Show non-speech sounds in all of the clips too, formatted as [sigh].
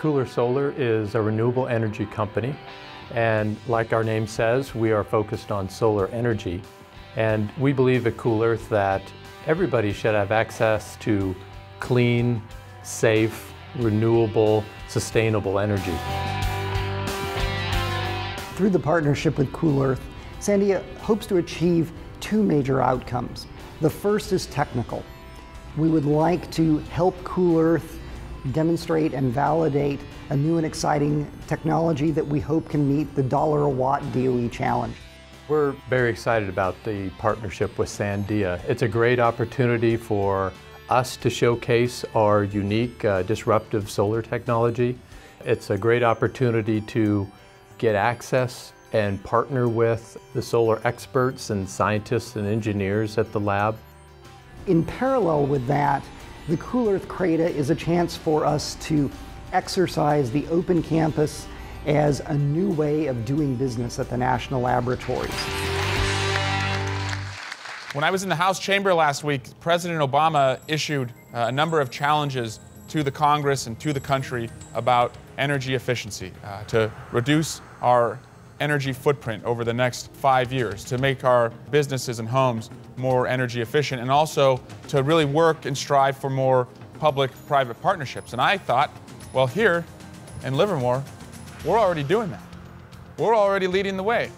Cool Earth Solar is a renewable energy company and like our name says, we are focused on solar energy. And we believe at Cool Earth that everybody should have access to clean, safe, renewable, sustainable energy. Through the partnership with Cool Earth, Sandia hopes to achieve two major outcomes. The first is technical. We would like to help Cool Earth demonstrate and validate a new and exciting technology that we hope can meet the dollar a watt DOE challenge. We're very excited about the partnership with Sandia. It's a great opportunity for us to showcase our unique uh, disruptive solar technology. It's a great opportunity to get access and partner with the solar experts and scientists and engineers at the lab. In parallel with that, the Cool Earth CRADA is a chance for us to exercise the open campus as a new way of doing business at the national laboratories. When I was in the House chamber last week, President Obama issued uh, a number of challenges to the Congress and to the country about energy efficiency, uh, to reduce our energy footprint over the next five years, to make our businesses and homes more energy efficient, and also to really work and strive for more public private partnerships. And I thought, well, here in Livermore, we're already doing that. We're already leading the way.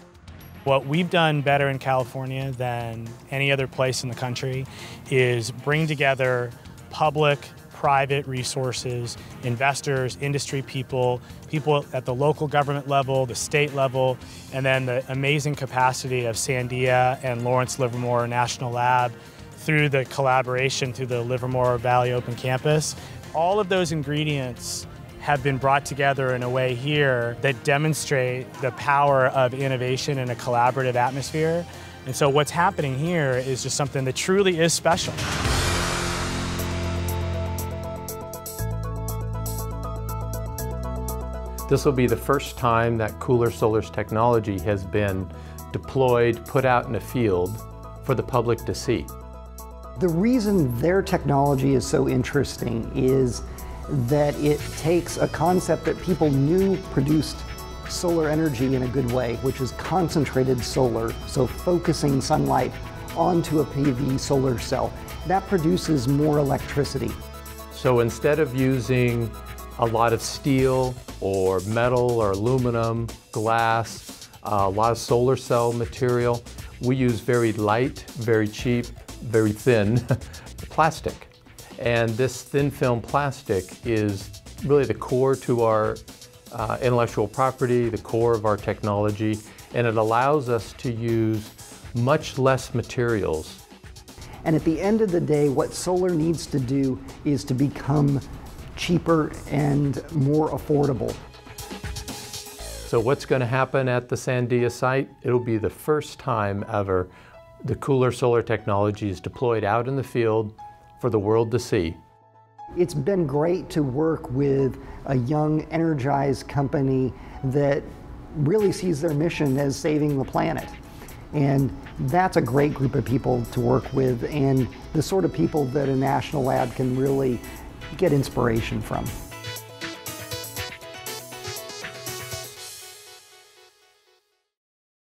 What we've done better in California than any other place in the country is bring together public, private resources, investors, industry people, people at the local government level, the state level, and then the amazing capacity of Sandia and Lawrence Livermore National Lab through the collaboration through the Livermore Valley Open Campus. All of those ingredients have been brought together in a way here that demonstrate the power of innovation in a collaborative atmosphere. And so what's happening here is just something that truly is special. This will be the first time that Cool Earth Solar's technology has been deployed, put out in the field for the public to see. The reason their technology is so interesting is that it takes a concept that people knew produced solar energy in a good way, which is concentrated solar, so focusing sunlight onto a PV solar cell. That produces more electricity. So instead of using a lot of steel or metal or aluminum, glass, uh, a lot of solar cell material. We use very light, very cheap, very thin [laughs] plastic. And this thin film plastic is really the core to our uh, intellectual property, the core of our technology, and it allows us to use much less materials. And at the end of the day, what solar needs to do is to become cheaper and more affordable. So what's going to happen at the Sandia site? It'll be the first time ever the Cool Earth Solar technology is deployed out in the field for the world to see. It's been great to work with a young, energized company that really sees their mission as saving the planet. And that's a great group of people to work with and the sort of people that a national lab can really get inspiration from.